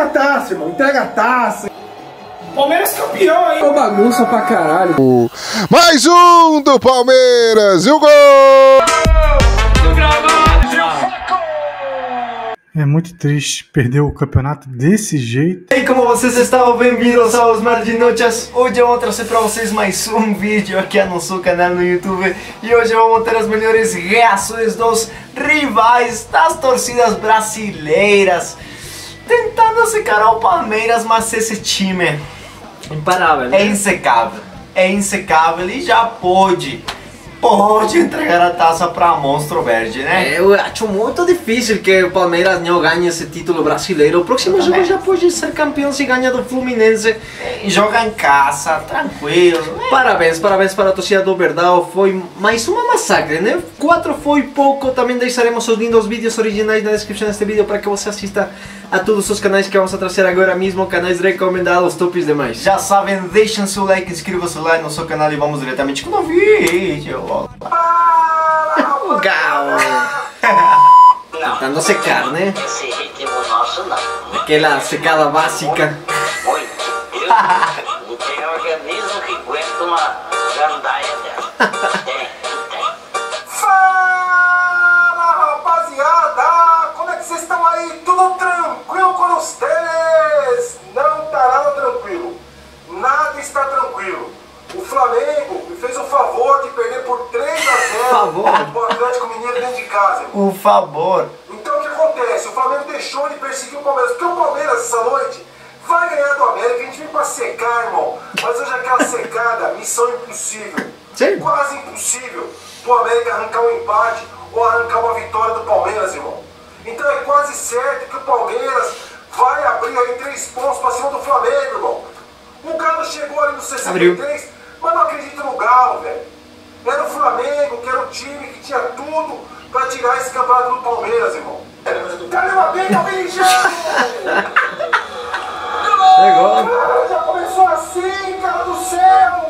Entrega a taça, irmão. Entrega a taça. Palmeiras campeão aí. Ô bagunça pra caralho. Mais um do Palmeiras e o gol! Do gramado, Gil É muito triste perder o campeonato desse jeito. E aí, como vocês estão? Bem-vindos aos Mar de Notícias. Hoje eu vou trazer para vocês mais um vídeo aqui no seu canal no YouTube. E hoje vamos ter as melhores reações dos rivais das torcidas brasileiras. Tentando secar o Palmeiras, mas esse time Imparável, é insecável. É insecável e já pode, pode entregar a taça para Monstro Verde, né? Eu acho muito difícil que o Palmeiras não ganhe esse título brasileiro. O próximo Eu jogo também. já pode ser campeão se ganha do Fluminense. Joga em casa, tranquilo. né? Parabéns, parabéns para a torcida do Verdão. Foi mais uma massacre, né? Quatro foi pouco. Também deixaremos os lindos vídeos originais na descrição deste vídeo para que você assista a todos os canais que vamos a trazer agora mesmo. Canais recomendados, tops demais. Já sabem, deixem seu like, inscreva-se lá no seu canal e vamos diretamente com o vídeo. O Gal. Tentando secar, né? Esse ritmo nosso não. Aquela secada básica. Muito. Eu não tenho organismo que aguenta uma gandaia dessa. Favor? o Atlético Mineiro dentro de casa. Por favor. Então o que acontece? O Flamengo deixou de perseguir o Palmeiras, porque o Palmeiras essa noite vai ganhar do América. A gente vem pra secar, irmão. Mas hoje aquela secada, missão impossível. Sim. Quase impossível do América arrancar um empate ou arrancar uma vitória do Palmeiras, irmão. Então é quase certo que o Palmeiras vai abrir aí três pontos pra cima do Flamengo, irmão. O Galo chegou ali no 63, mas não acredito no Galo, velho. Era o Flamengo, que era o time que tinha tudo pra tirar esse campeonato do Palmeiras, irmão. Cadê uma bem, Beijão! Chegou. Ah, já começou assim, cara do céu!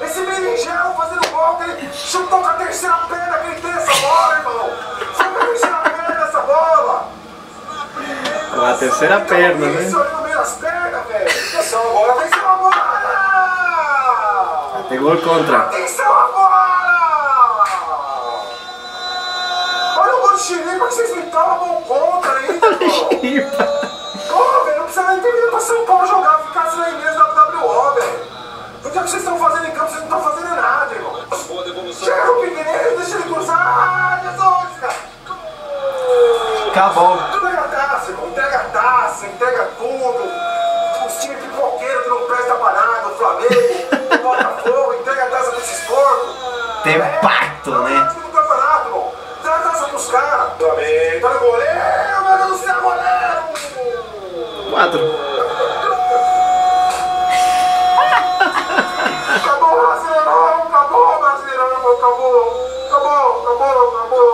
Esse berinjelo fazendo gol, ele chutou com a terceira perna que ele tem essa bola, irmão! Foi com a terceira perna essa bola! Com a terceira perna, né? Isso ali no meio das pernas, velho! Atenção agora, atenção agora! Tem gol contra. Atenção agora! Olha o gol de Chiripa que vocês me tomam contra ainda, irmão! Ô, velho, não precisa nem ter vindo pra São Paulo jogar, ficasse na imensa WWO, velho. O que é que vocês estão fazendo em campo? Vocês não estão fazendo nada, irmão. Chega o pequenininho, deixa ele cruzar. Ah, Jesus, cara. Acabou. Entrega a taça, irmão. Entrega a taça, entrega tudo. Os times pipoqueiros que não prestam pra nada, o Flamengo, o Botafogo, entrega a taça pra esses porcos. Tem é né? time do campeonato, irmão. Dá a taça pros caras. Flamengo, tá no goleiro, meu Deus do céu, goleiro. Quatro. Acabou, Brasileirão! Acabou, Brasileirão! Acabou! Acabou, acabou, acabou! Acabou.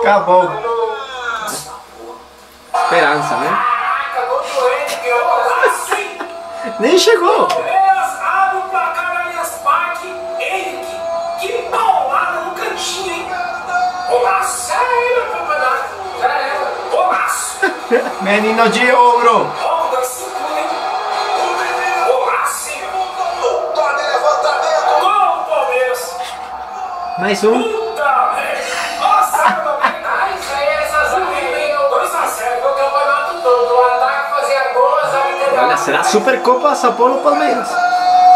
Esperança, né? Acabou doente, que eu assim! Nem chegou. Palmeiras abre o placar na Allianz Parque. Henrique, que paulada no cantinho, hein? Golaço! Já era o campeonato! Já era! Golaço! Menino de ouro. Ó, dois Olha, será Supercopa São Paulo Palmeiras.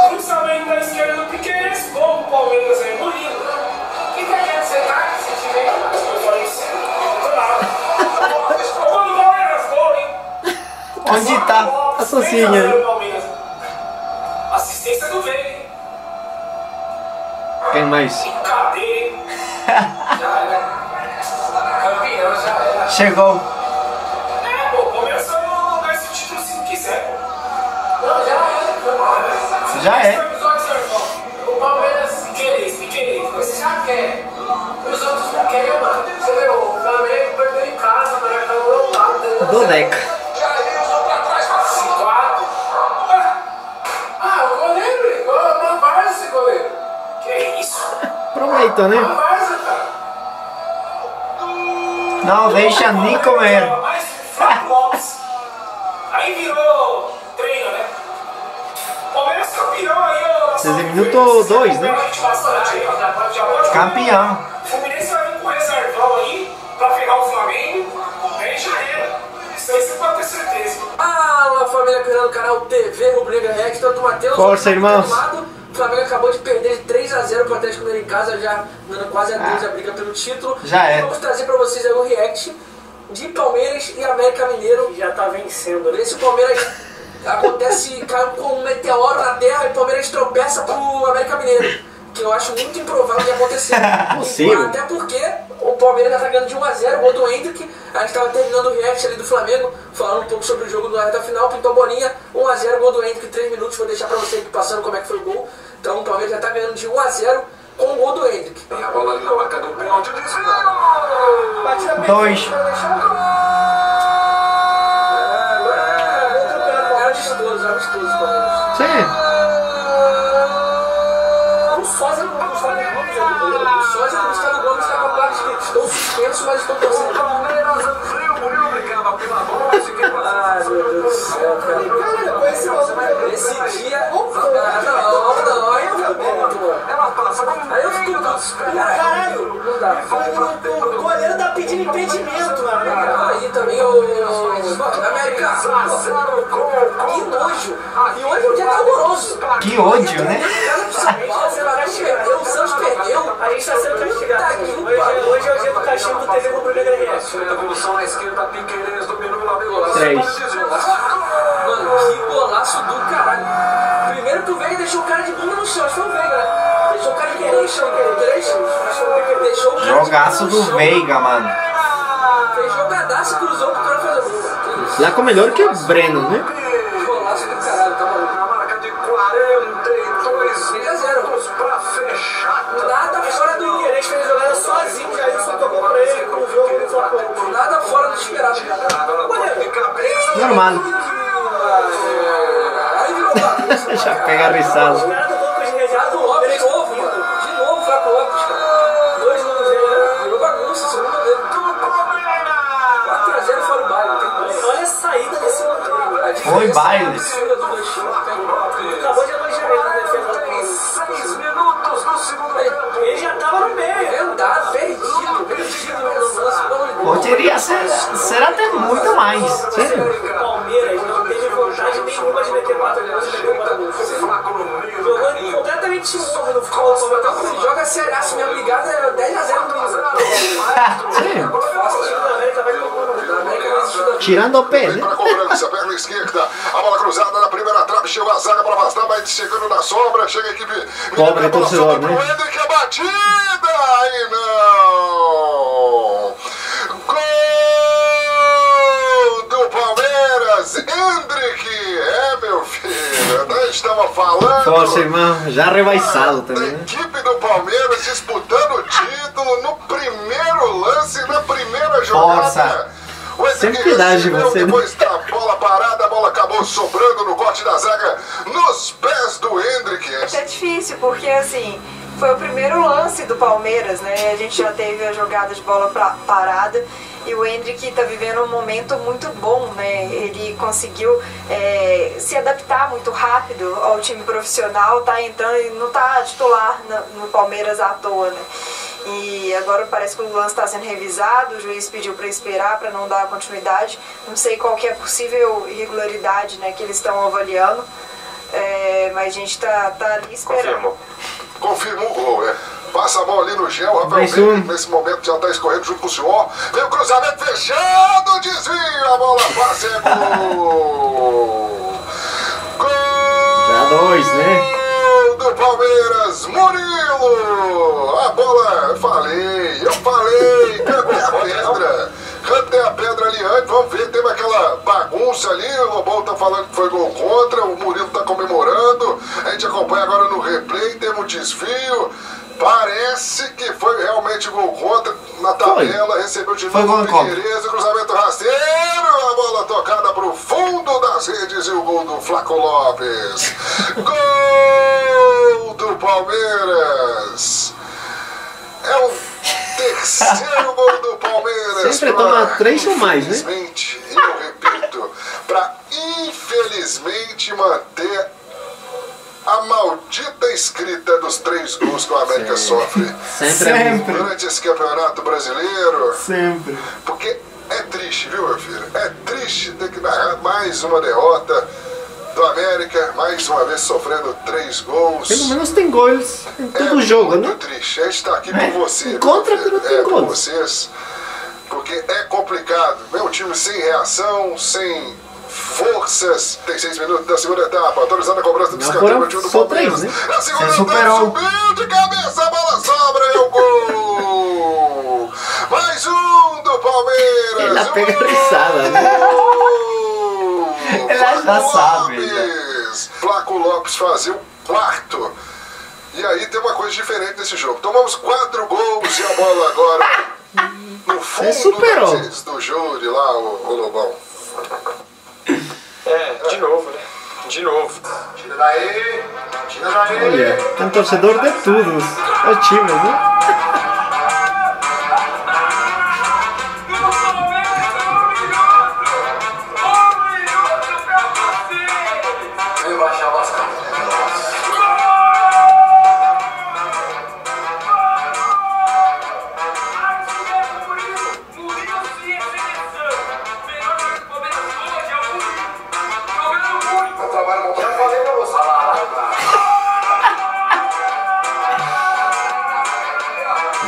Cruzamento da esquerda do Piqueires, gol do Palmeiras time aí? Do gol, hein? Onde tá? A sozinha. 3 a 0 Palmeiras. Assistência do Veiga? Quem mais? Cadê? Já era. Campeão, já era. Chegou. Não, já é. O Palmeiras querer, se querer, você já quer. Os outros não querem, mano. Você vê, o Flamengo perdeu em casa, lotado. Quatro. Ah, o goleiro. Que isso? Aproveita, né? Não deixa nem comer. Aí virou Desde minuto 2, né? Campeão. Fluminense vai vir com reservão aí pra pegar o Flamengo. Aí já era. Isso aí você pode ter certeza. Fala família canal do canal TV Rubro Negra React, tanto Matheus. Força, irmãos. O Flamengo acabou de perder de 3x0 pro Atlético Mineiro em casa, já dando quase adeus à briga pelo título. Já é. Vamos trazer pra vocês aí o react de Palmeiras e América Mineiro. Já tá vencendo, né? Esse Palmeiras acontece, caiu com um meteoro na terra e o Palmeiras tropeça pro América Mineiro. Que eu acho muito improvável de acontecer. Possível. Até porque o Palmeiras já tá ganhando de 1x0, gol do Hendrick. A gente tava terminando o react ali do Flamengo, falando um pouco sobre o jogo do reta final, pintou a bolinha, 1x0, gol do Hendrick, 3 minutos, vou deixar pra você aqui passando como é que foi o gol. Então o Palmeiras já tá ganhando de 1x0 com o gol do Hendrick. A bola ali na marca do pênalti, desvio! Batida Dois. Era amistoso o Palmeiras. Sim. O Sósia não o Sósia não- o Sósia e o Gustavo Gomes suspenso, mas estou torcendo. Palmeiras frio, Murilo brincava pela bola, fiquei Ai, meu Deus do céu, cara. Esse dia. Ah, não, não, Ela passa com Aí eu fico. Caralho. O goleiro tá pedindo impedimento, mano. Aí também o. América. Que nojo. E hoje é um dia tá horroroso. Que ódio, né? O Santos perdeu. A gente tá sendo castigado. Hoje, é o dia do castigo do TV Rubro Negra a evolução na esquerda, Piqueires dominou que golaço do caralho. Primeiro que o Veiga deixou o cara de bunda no chão, acho que foi o Veiga, né? Que Jogaço do. Veiga, mano. Fez jogadaço, cruzou pro cara fazer o gol. Lá com melhor que o Breno, né? Golaço do caralho, tá maluco. Na marca de 42 3 a 0. minutos pra fechar. Nada fora do. Querente fez jogada sozinho, o Jailson tocou pra ele, cruzou no Flamengo. Nada fora do esperado. Normal. Aí virou. Já pega a risada. Não tem como. Acabou de elogiar ele na defesa Palmeiras. 6 minutos do segundo tempo. Ele já tava no meio. Vendado, perdido, perdido no lance. Poderia ser, ser até muito mais. Sério. O Palmeiras não teve vontade nenhuma de meter quatro gols e do Jogando caminho. completamente morno no futebol joga seriaço Tirando o pé, né? cobrança, perna esquerda. A bola cruzada na primeira trave, chegou a zaga para vai chegando na sombra, chega a equipe. Torcedor, sobra né? Hendrick, a batida! Aí não! Gol do Palmeiras, Hendrick! É, meu filho, gente estava falando. Força, irmão. Já rebaixado também, né? equipe do Palmeiras disputando o título no primeiro lance, na primeira jogada. Força. O Hendrick Sempre dá de você, né? depois da bola parada, a bola acabou sobrando no corte da zaga, nos pés do Hendrick. É difícil, porque assim, foi o primeiro lance do Palmeiras, né? A gente já teve a jogada de bola pra- parada e o Hendrick tá vivendo um momento muito bom, né? Ele conseguiu é, se adaptar muito rápido ao time profissional, tá entrando e não tá titular na- no Palmeiras à toa, né? E agora parece que o lance está sendo revisado, o juiz pediu para esperar para não dar continuidade. Não sei qual que é a possível irregularidade né, que eles estão avaliando. É, mas a gente tá, tá ali esperando. Confirmou o gol, né? Passa a bola ali no gel, Rafael Veiga, um. nesse momento já está escorrendo junto com o senhor. Vem o cruzamento fechado, desvio, a bola passa é gol. Gol! Já dois, né? Do Palmeiras, Murilo! A bola, eu falei, eu falei, cantei a pedra. Cantei a pedra ali antes, vamos ver, teve aquela bagunça ali, o Lobão tá falando que foi gol contra, o Murilo tá comemorando, a gente acompanha agora no replay, temos um desvio. Parece que foi realmente gol contra na tabela, recebeu de novo o cruzamento rasteiro, a bola tocada gol do Flaco Lopes. Gol do Palmeiras. É o terceiro gol do Palmeiras. Sempre pra- toma três ou mais, né? Infelizmente, eu repito, para infelizmente manter a maldita escrita dos três gols que o América sofre Sempre, é Sempre. durante esse campeonato brasileiro. Sempre. Porque é triste, viu, meu filho? É triste ter que narrar mais uma derrota do América, mais uma vez sofrendo três gols. Pelo menos tem gols em todo é jogo, muito né? triste. A gente tá aqui É, por você. meu contra, filho. mas tem É por gols. vocês. Porque é complicado. É um time sem reação, sem forças. Tem seis minutos da segunda etapa. Autorizando a cobrança do escanteio do time do Palmeiras. três, né? Na segunda Você etapa, superou. subiu de cabeça, a bola sobra e o gol! Mais um do Palmeiras! Ela pega Um risada, né? gol! Ela já Flaco sabe, Lopes. Flaco Lopes fazia o quarto. E aí tem uma coisa diferente nesse jogo. Tomamos quatro gols e a bola agora no fundo das- do júri lá, o, o Lobão. É, de novo, né? De novo. Tira daí, tira daí. Olha, tem um torcedor de todos os times, né?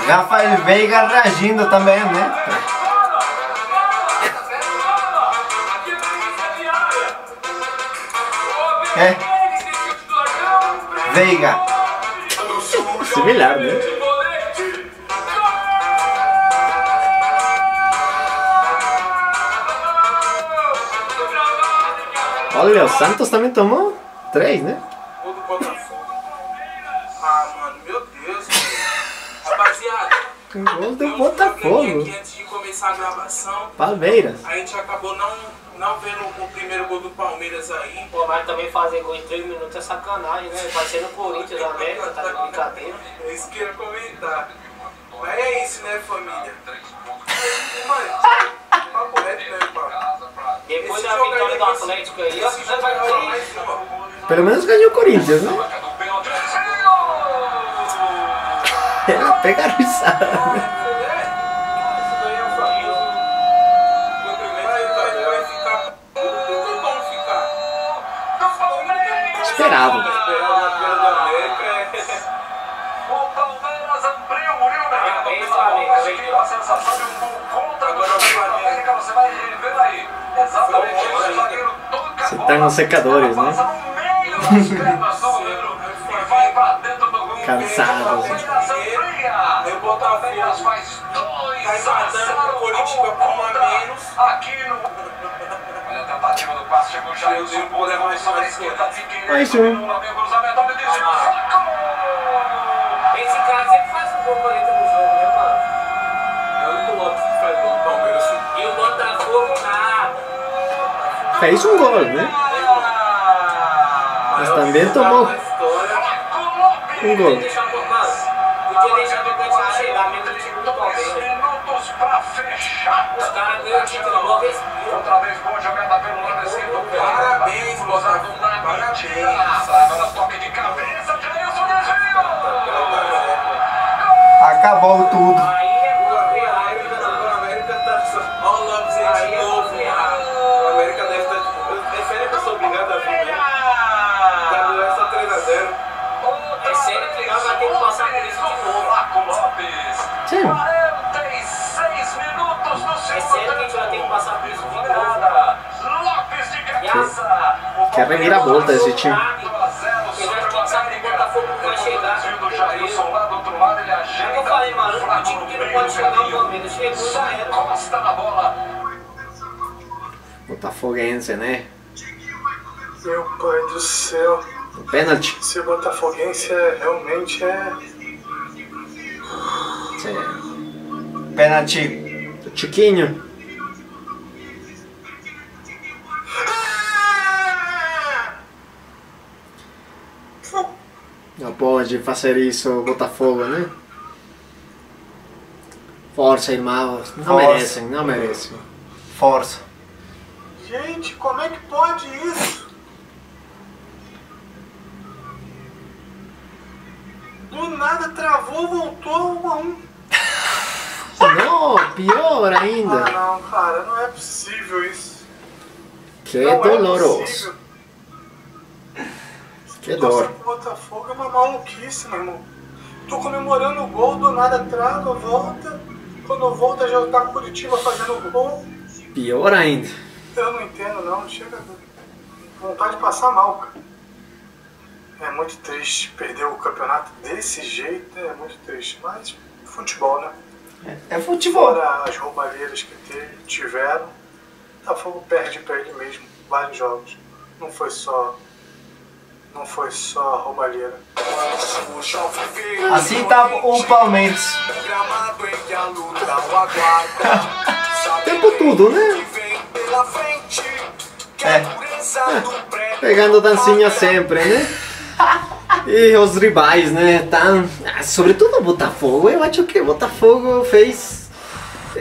Rafael Veiga reagindo também, né? É. Veiga. Similar, né? Olha, o Santos também tomou três, né? Gol do Botafogo. aqui antes de começar a gravação. Palmeiras. A gente acabou não, não vendo o primeiro gol do Palmeiras aí. Pô, mas também fazer gol em 3 minutos é sacanagem, né? Vai ser no Corinthians, na América, tá de brincadeira. É isso que eu ia comentar. Mas é isso, né, família? Mano, papo reto, né, papo? Depois da vitória do Atlético aí, ó. Pelo menos ganhou o Corinthians, né? Ela pega a risada. Isso daí é o famoso. Meu primeiro vai, vai, vai ficar. Não tem como ficar. Esperado. Esperar na pena da América. O Palmeiras abriu o Rio Parabéns, Flamengo, Conseguiu a sensação de gol contra do time do América. Você tá nos secadores, né? Passa no meio das pernas do goleiro vai pra dentro do gol. Cansados. Palmeiras amplia. Aí o Botafogo Palmeiras faz Tá 2 a empatando 0 com o Coritiba com um a contra menos. Aqui no... Olha a tentativa do passe. Chegou o Jailson. Boa devolução à esquerda. Piquet. Mais um. No o desvio. Gol! Esse cara sempre faz um gol entra no jogo, né, mano? É o Lopes que faz gol do Palmeiras. E o Botafogo nada. Fez um gol, né? Mas também tomou Na história. um gol. Título. Outra vez boa jogada pelo lado esquerdo. Parabéns, na Parabéns. Agora toque de cabeça. Jailson. Acabou tudo. É o ajeita. que eu falei, mano. O time que não pode do chegar no caminho. Palmeiras chegou já era. Costa na bola. Botafoguense, né? Meu pai do céu. Pênalti. Ser botafoguense é, realmente é. Sim. Pênalti. Chiquinho. Pode fazer isso, Botafogo, né? Força, irmãos. Não Força. merecem, não merecem. Força. Gente! Como é que pode isso? Do nada travou, voltou um a um. Não, pior Ah ainda. não, cara, não é possível isso. Que não É doloroso. possível. Que dor. pro Botafogo é uma maluquice, meu irmão. Tô comemorando o gol, do nada trava, volta. Quando volta já tá Curitiba fazendo gol. Pior ainda. Eu não entendo não, chega. Vontade de passar mal, cara. É muito triste perder o campeonato desse jeito, é muito triste. Mas futebol, né? É futebol. Fora as roubalheiras que teve, tiveram, Botafogo perde pra ele mesmo vários jogos. Não foi só. Não foi só roubalheira. Assim tá o Palmeiras. Tempo tudo, né? É. Pegando dancinha sempre, né? E os rivais, né? Tá, ah, sobretudo o Botafogo. Eu acho que o Botafogo fez.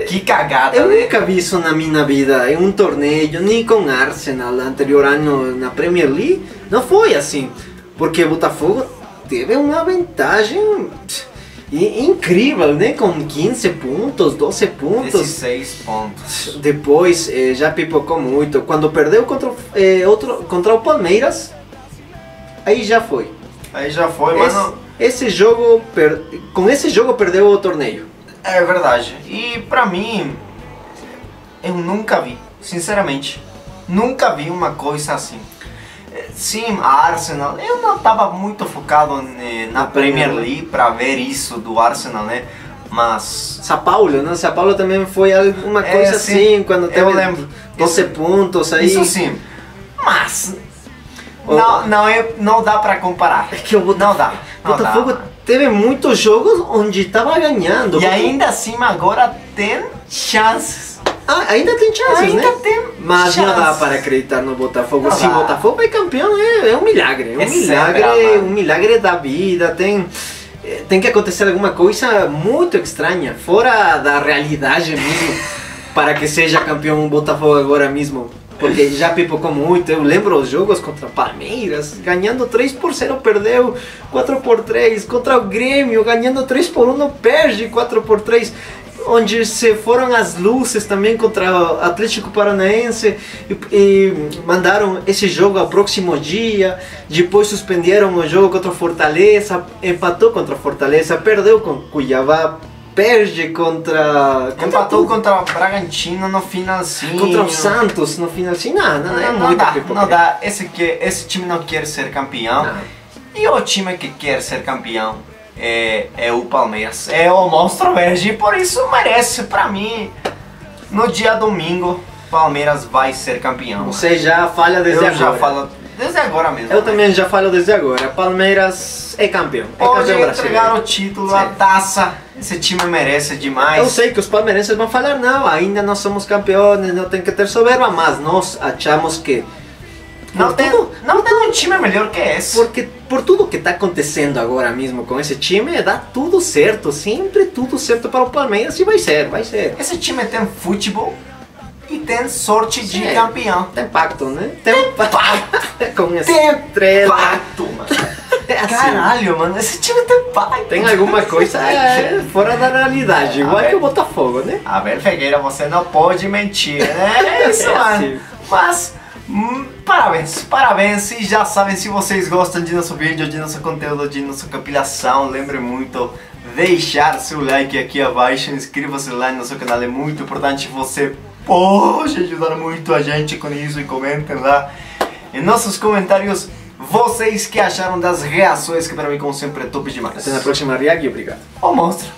Que cagada, Eu né? nunca vi isso na minha vida em um torneio, nem com Arsenal anterior ano na Premier League. Não foi assim. Porque Botafogo teve uma vantagem incrível, né? Com 15 pontos, 12 pontos. 16 pontos. Depois eh, já pipocou muito. Quando perdeu contra, o- eh, outro, contra o Palmeiras, aí já foi. Aí já foi, mas esse jogo, per- com esse jogo perdeu o torneio. É verdade. E pra mim, eu nunca vi, sinceramente, nunca vi uma coisa assim. Eh, Sim, a Arsenal, eu não tava muito focado né, na Premier League pra ver isso do Arsenal, né? Mas São Paulo, né? São Paulo também foi alguma É, coisa sim. assim, quando Eu teve lembro. 12 pontos aí. isso sim. Mas O- não, não, é, não dá pra comparar. É que o Botafogo, Não dá. Não Botafogo dá. Teve muitos jogos onde estava ganhando. E ainda assim agora tem chances. Ah, ainda tem chances, Ainda né? tem Mas não dá chances. para acreditar no Botafogo. Não Se o. Botafogo é campeão, é, é um milagre. É um É milagre, um milagre da vida. Tem, tem que acontecer alguma coisa muito estranha, fora da realidade mesmo, para que seja campeão o Botafogo agora mesmo. Porque já pipocou muito. Eu lembro os jogos contra Palmeiras, ganhando 3 por 0, perdeu 4 por 3. Contra o Grêmio, ganhando 3 por 1, perde 4 por 3 onde se foram as luzes também contra o Atlético Paranaense e, e mandaram esse jogo ao próximo dia. Depois suspenderam o jogo contra Fortaleza, empatou contra Fortaleza, perdeu com Cuiabá, perde contra contra, Empatou tudo. contra o Bragantino no finalzinho. contra o Santos no finalzinho. Não, não, é Não, muito dá, pipoca. não dá. Esse, que, esse time não quer ser campeão. Não. E o time que quer ser campeão é, é o Palmeiras. É o Monstro Verde. E por isso merece, pra mim, no dia domingo, Palmeiras vai ser campeão. Você já falha desde Eu agora. já falo desde agora mesmo. Eu né? também já falo desde agora. Palmeiras é campeão. É Pode campeão entregar brasileiro. o título, a taça. Esse time merece demais. Eu sei que os palmeirenses vão falar, não, ainda não somos campeões, não tem que ter soberba, mas nós achamos que Não tem, tudo- não tem um time melhor que esse. porque por tudo que está acontecendo agora mesmo com esse time, dá tudo certo, sempre tudo certo para o Palmeiras e vai ser, vai ser. Esse time tem futebol e tem sorte de campeão. Tem pacto, né? Tem um pacto com Tem estrela. Pacto, mano. É assim. Caralho, mano, esse time tem pacto. Tem alguma coisa é, fora da realidade, igual Ah, que o Botafogo, né? Abel Ferreira, você não pode mentir, né? É isso, É mano. assim. Mas, hum, parabéns, parabéns. E já sabem, se vocês gostam de nosso vídeo, de nosso conteúdo, de nossa compilação, lembre muito deixar seu like aqui abaixo, inscreva-se lá no nosso canal, é muito importante. Você pode ajudar muito a gente com isso e comentem lá em nossos comentários vocês que acharam das reações que para mim, como sempre, é top demais. Até na próxima, Riag, obrigado. Ó, monstro.